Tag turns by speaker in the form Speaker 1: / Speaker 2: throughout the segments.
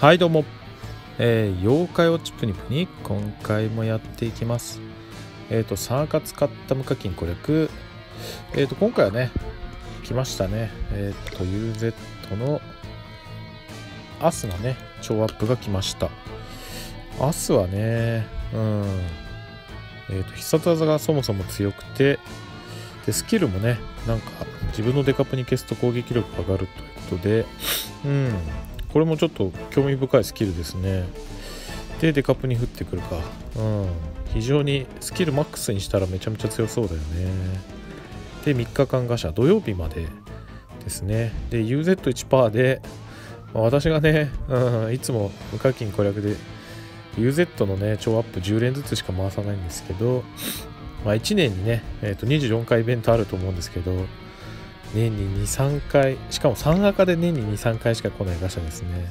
Speaker 1: はいどうも、えー、妖怪ウォッチプニプニ今回もやっていきます。えっ、ー、と3赤使った無課金攻略。えっ、ー、と今回はね来ましたね。えっ、と UZ のアスのね超アップが来ました。アスはねうん。えっ、と必殺技がそもそも強くてでスキルもねなんか自分のデカップに消すと攻撃力が上がるということでうん。これもちょっと興味深いスキルですね。でデカップに降ってくるか。うん。非常にスキルマックスにしたらめちゃめちゃ強そうだよね。で3日間ガシャ。土曜日までですね。で UZ1% で、まあ、私がね、うん、いつも無課金攻略で UZ のね超アップ10連ずつしか回さないんですけど、まあ、1年にね、えー、と24回イベントあると思うんですけど年に23回しかも3赤で年に23回しか来ないガシャですね。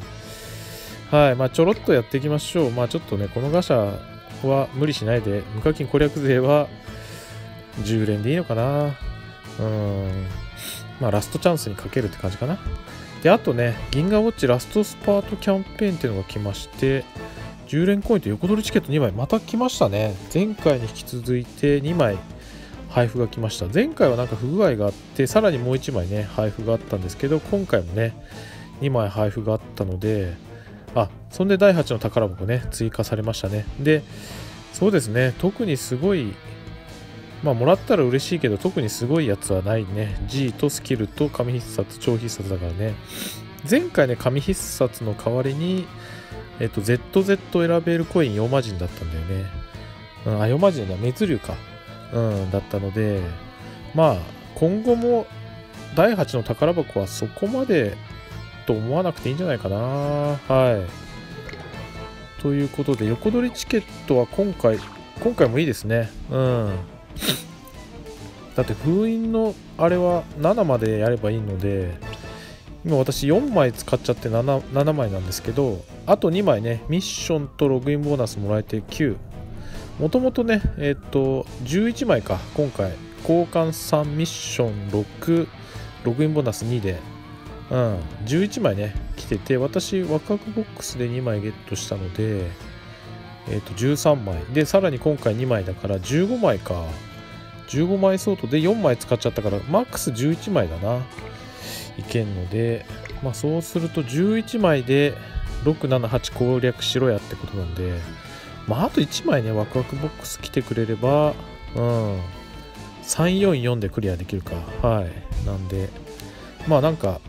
Speaker 1: はいまあちょろっとやっていきましょう。まあちょっとねこのガシャは無理しないで無課金攻略税は10連でいいのかな。うん。まあラストチャンスにかけるって感じかな。であとね銀河ウォッチラストスパートキャンペーンっていうのが来まして10連コインと横取りチケット2枚また来ましたね。前回に引き続いて2枚配布が来ました。前回はなんか不具合があってさらにもう1枚ね配布があったんですけど今回もね2枚配布があったのであそんで第8の宝箱ね追加されましたね。でそうですね特にすごいまあもらったら嬉しいけど特にすごいやつはないね。G とスキルと紙必殺超必殺だからね。前回ね紙必殺の代わりにえっと ZZ 選べるコイン4魔人だったんだよね、うん、あ4魔人だ。滅竜か。うん、だったので、まあ、今後も第8の宝箱はそこまでと思わなくていいんじゃないかな。はい。ということで、横取りチケットは今回、今回もいいですね。うん。だって封印のあれは7までやればいいので、今私4枚使っちゃって 7, 7枚なんですけど、あと2枚ね、ミッションとログインボーナスもらえて9。もともとね、えっ、ー、と、11枚か、今回、交換3ミッション6、ログインボーナス2で、うん、11枚ね、来てて、私、ワクワクボックスで2枚ゲットしたので、えっ、ー、と、13枚。で、さらに今回2枚だから15枚か。15枚相当で4枚使っちゃったから、マックス11枚だな。いけんので、まあそうすると11枚で6、7、8攻略しろやってことなんで、まあ、あと1枚ね、ワクワクボックス来てくれれば、うん、344でクリアできるか。はい。なんで、まあなんか、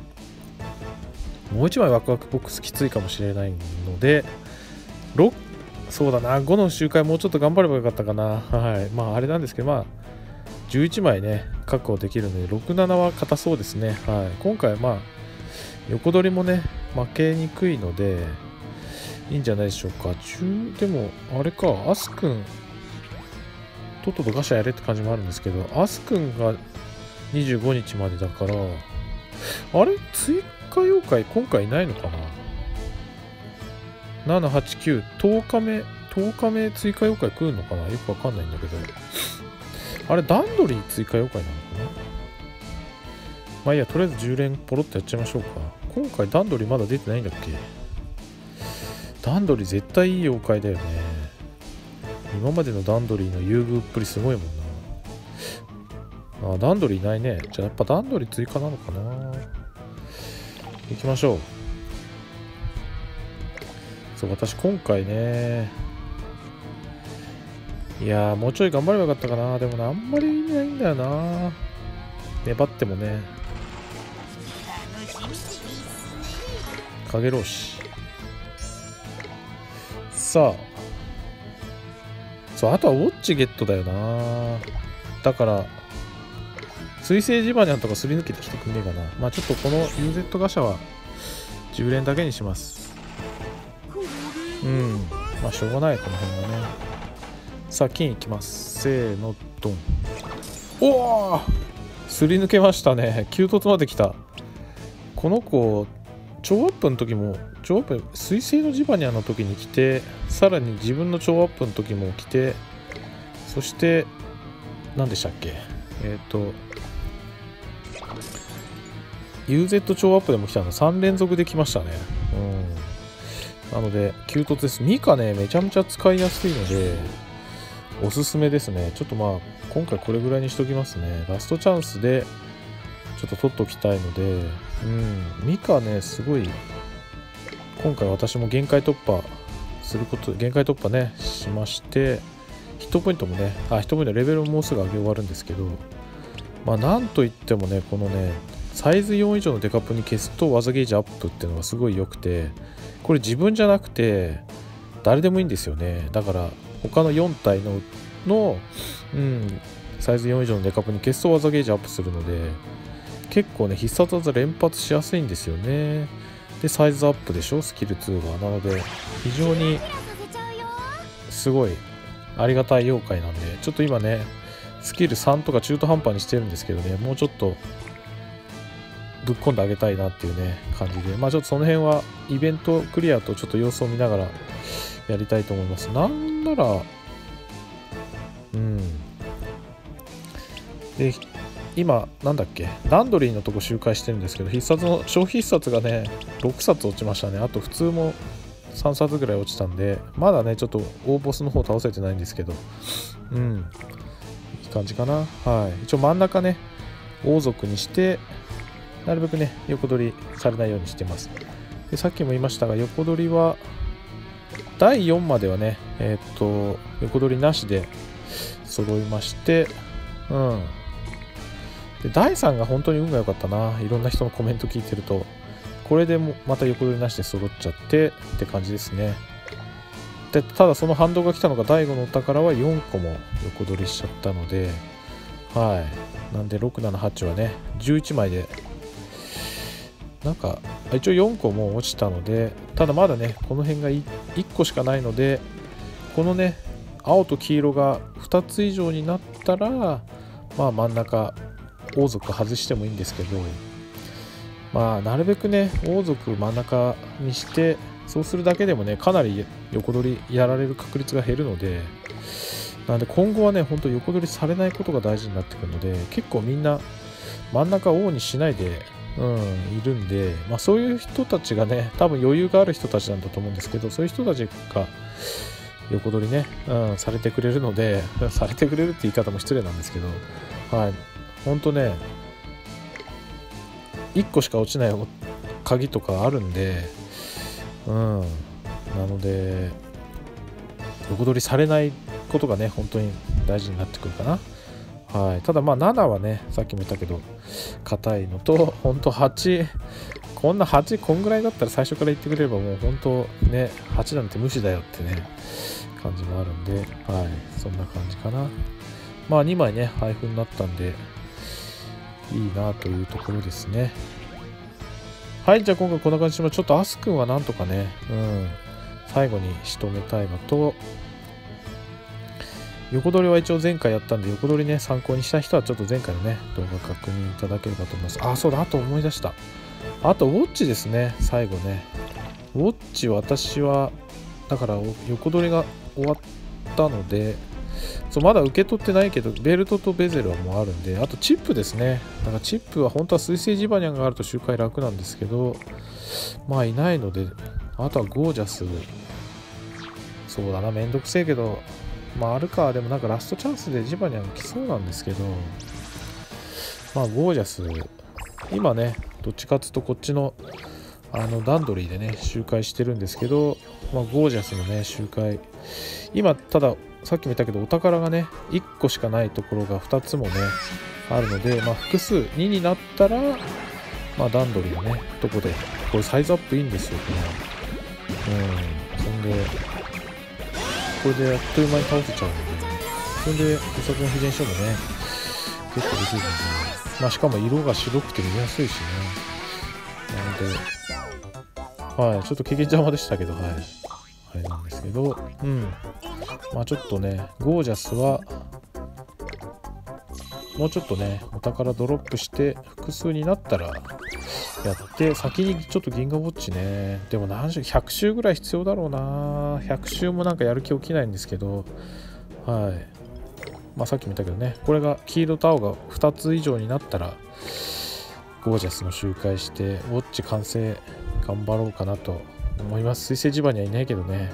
Speaker 1: もう1枚ワクワクボックスきついかもしれないので、6、そうだな、5の周回もうちょっと頑張ればよかったかな。はい。まああれなんですけど、まあ、11枚ね、確保できるので、6、7は硬そうですね。はい。今回、まあ、横取りもね、負けにくいので、いいんじゃないでしょうか。中、でも、あれか、アスくん、とっととガシャやれって感じもあるんですけど、アスくんが25日までだから、あれ？追加妖怪今回ないのかな ?7、8、9、10日目、10日目追加妖怪来るのかな？よくわかんないんだけど。あれ、段取り追加妖怪なのかな？まあいいや、とりあえず10連ポロッとやっちゃいましょうか。今回段取りまだ出てないんだっけ？段取り絶対いい妖怪だよね。今までの段取りの優遇っぷりすごいもんな。あ段取りいないね。じゃあやっぱ段取り追加なのかな。行きましょう。そう私今回ね。いやもうちょい頑張ればよかったかな。でもあんまり意味ないんだよな。粘ってもね。影ロし。さあ。そうあとはウォッチゲットだよな。だから水星ジバニャンとかすり抜けてきてくんねえかな。まあちょっとこの UZ ガシャは10連だけにします。うん。まあしょうがないこの辺はね。さあ金いきます。せーのドン。おおすり抜けましたね。急突まで来た。この子超アップの時も超アップ水星のジバニャの時に来てさらに自分の超アップの時も来てそして何でしたっけ？えっ、ー、と UZ 超アップでも来たの。3連続で来ましたね。うん。なので急突です。ミカねめちゃめちゃ使いやすいのでおすすめですね。ちょっとまあ今回これぐらいにしときますね。ラストチャンスでちょっと取っときたいのでうんミカねすごい今回私も限界突破すること限界突破ねしましてヒットポイントもねあヒットポイントレベルももうすぐ上げ終わるんですけどまあなんといってもねこのねサイズ4以上のデカップに消すと技ゲージアップっていうのがすごい良くてこれ自分じゃなくて誰でもいいんですよね。だから他の4体のの、うん、サイズ4以上のデカップに消すと技ゲージアップするので結構ね必殺技連発しやすいんですよね。でサイズアップでしょ？スキル2が。なので非常にすごいありがたい妖怪なんでちょっと今ねスキル3とか中途半端にしてるんですけどねもうちょっとぶっ込んであげたいなっていうね感じで。まあちょっとその辺はイベントクリアとちょっと様子を見ながらやりたいと思います。なんならうん。で今なんだっけ？ランドリーのとこ周回してるんですけど必殺の消費必殺がね6冊落ちましたね。あと普通も3冊ぐらい落ちたんでまだねちょっと大ボスの方倒せてないんですけど。うん。いい感じかな？はい。一応真ん中ね王族にしてなるべくね横取りされないようにしてます。でさっきも言いましたが横取りは第4まではねえー、っと横取りなしで揃いましてうん。で第3が本当に運が良かったな。いろんな人のコメント聞いてると。これでもまた横取りなしで揃っちゃってって感じですね。でただその反動が来たのが第5のお宝は4個も横取りしちゃったのではい。なんで678はね11枚でなんか一応4個も落ちたのでただまだねこの辺が 1, 個しかないのでこのね青と黄色が2つ以上になったらまあ真ん中王族外してもいいんですけどまあなるべくね王族真ん中にしてそうするだけでもねかなり横取りやられる確率が減るのでなので今後はねほんと横取りされないことが大事になってくるので結構みんな真ん中王にしないでうん、いるんで、まあ、そういう人たちがね多分余裕がある人たちなんだと思うんですけどそういう人たちが横取りね、うん、されてくれるので されてくれるって言い方も失礼なんですけどはい。ほんとね1個しか落ちない鍵とかあるんでうん。なので横取りされないことがね本当に大事になってくるかな。はい、ただまあ7はねさっきも言ったけど硬いのと本当8こんな8こんぐらいだったら最初から言ってくれればもう本当ね8なんて無視だよってね感じもあるんではい。そんな感じかな。まあ2枚ね配布になったんでいいなというところですねはいじゃあ今回こんな感じしまちょっとアス君はなんとかねうん最後に仕留めたいのと横取りは一応前回やったんで、横取りね、参考にした人はちょっと前回のね、動画確認いただければと思います。あ、そうだ、あと思い出した。あと、ウォッチですね、最後ね。ウォッチ私は、だから横取りが終わったので、そうまだ受け取ってないけど、ベルトとベゼルはもうあるんで、あとチップですね。だからチップは本当は水星ジバニャンがあると周回楽なんですけど、まあいないので、あとはゴージャス。そうだな、めんどくせえけど、まあ、あるか、でもなんかラストチャンスでジバニャン来そうなんですけど、まあ、ゴージャス、今ね、どっちかっつうとこっちの、あの、ダンドリーでね、周回してるんですけど、まあ、ゴージャスのね、周回、今、ただ、さっきも言ったけど、お宝がね、1個しかないところが2つもね、あるので、まあ、複数、2になったら、まあ、ダンドリーのね、とこで、これサイズアップいいんですよ、これ。うん、そんで、これであっという間に倒せちゃうんで、それで不足の秘伝書もね、結構できるんで、まあしかも色が白くて見やすいしね。なので、はい、ちょっと経験邪魔でしたけど、はい。あれなんですけど、うん。まあちょっとね、ゴージャスは、もうちょっとね、お宝ドロップして複数になったら、やって先にちょっと銀河ウォッチね。でも何週100周ぐらい必要だろうな。100周もなんかやる気起きないんですけど。はい。まあさっきも言ったけどねこれが黄色と青が2つ以上になったらゴージャスの周回してウォッチ完成頑張ろうかなと思います。水星磁場にはいないけどね。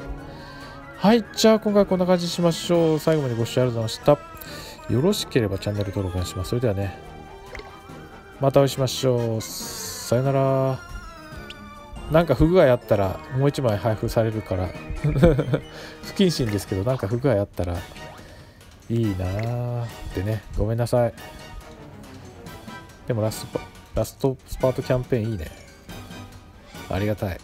Speaker 1: はいじゃあ今回こんな感じにしましょう。最後までご視聴ありがとうございました。よろしければチャンネル登録お願いします。それではねまたお会いしましょう。さよなら。なんか不具合あったらもう一枚配布されるから。不謹慎ですけどなんか不具合あったらいいなー。ってねごめんなさい。でもラストラストスパートキャンペーンいいね。ありがたい。